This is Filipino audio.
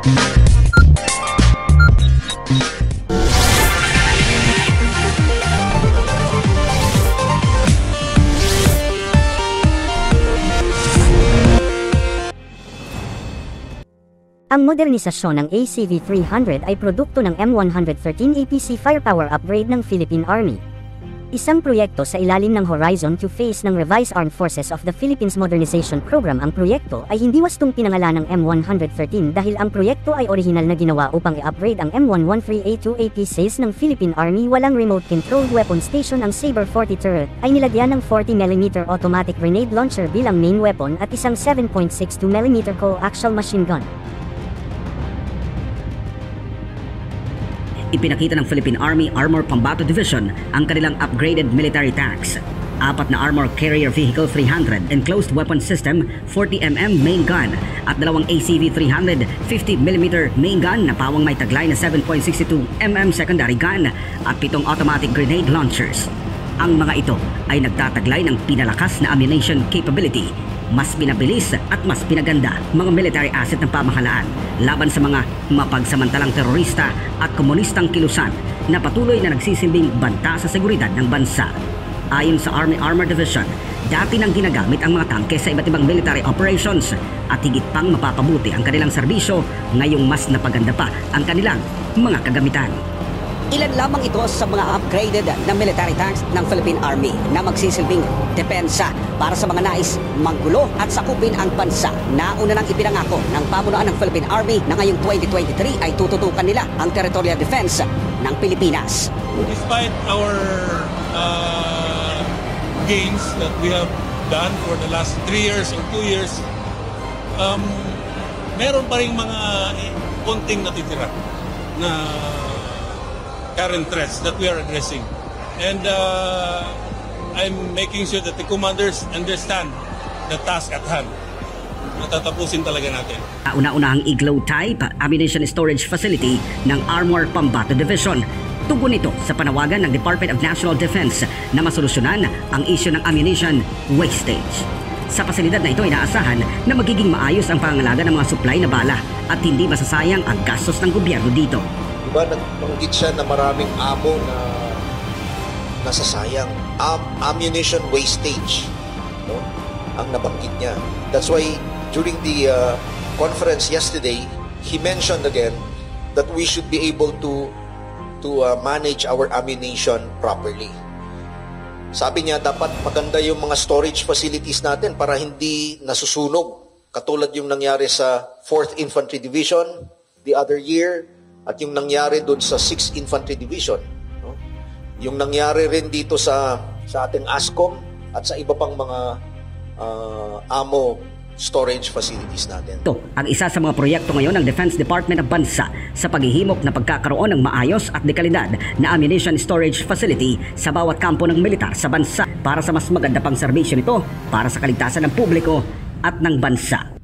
Ang modernisasyon ng ACV-300 ay produkto ng M113 APC Firepower Upgrade ng Philippine Army. Isang proyekto sa ilalim ng Horizon 2 Phase ng Revised Armed Forces of the Philippines Modernization Program. Ang proyekto ay hindi wastong pinangalan ng M113 dahil ang proyekto ay orihinal na ginawa upang i-upgrade ang M113A2 APCs ng Philippine Army. Walang remote controlled weapon station. Ang Saber 40 turret ay nilagyan ng 40mm automatic grenade launcher bilang main weapon at isang 7.62mm coaxial machine gun. Ipinakita ng Philippine Army Armor Pambato Division ang kanilang upgraded military tanks. Apat na Armor Carrier Vehicle 300 Enclosed Weapon System 40mm main gun at dalawang ACV 300 50mm main gun na pawang may taglay na 7.62mm secondary gun at pitong automatic grenade launchers. Ang mga ito ay nagtataglay ng pinalakas na ammunition capability mas pinabilis at mas pinaganda mga military asset ng pamahalaan laban sa mga mapagsamantalang terorista at komunistang kilusan na patuloy na nagsisilbing banta sa seguridad ng bansa. Ayon sa Army Armor Division, dati nang ginagamit ang mga tangke sa iba't ibang military operations at higit pang mapapabuti ang kanilang serbisyo ngayong mas napaganda pa ang kanilang mga kagamitan. Ilan lamang ito sa mga upgraded na military tanks ng Philippine Army na magsisilbing depensa para sa mga nais manggulo at sakupin ang bansa. Nauna nang ipinangako ng pamunuan ng Philippine Army na ngayong 2023 ay tututukan nila ang territorial defense ng Pilipinas. Despite our uh, gains that we have done for the last three years or two years, um, meron pa rin mga konting natitira na current threats that we are addressing. And uh, I'm making sure that the commanders understand the task at hand. Natatapusin talaga natin. Una-unahang Iglo Type Ammunition Storage Facility ng Armor Pambato Division. Tugon ito sa panawagan ng Department of National Defense na masolusyonan ang isyu ng ammunition wastage. Sa pasilidad na ito, inaasahan na magiging maayos ang pangangalaga ng mga supply na bala at hindi masasayang ang gastos ng gobyerno dito. Diba, nagbanggit siya na maraming amo na nasasayang. Am ammunition wastage. No? Ang nabanggit niya. That's why during the uh, conference yesterday, he mentioned again that we should be able to to uh, manage our ammunition properly. Sabi niya dapat maganda yung mga storage facilities natin para hindi nasusunog. Katulad yung nangyari sa 4th Infantry Division the other year, at yung nangyari doon sa 6th Infantry Division, no? yung nangyari rin dito sa sa ating ASCOM at sa iba pang mga uh, AMO storage facilities natin. Ito ang isa sa mga proyekto ngayon ng Defense Department ng Bansa sa paghihimok na pagkakaroon ng maayos at dekalidad na ammunition storage facility sa bawat kampo ng militar sa bansa para sa mas maganda pang serbisyo nito para sa kaligtasan ng publiko at ng bansa.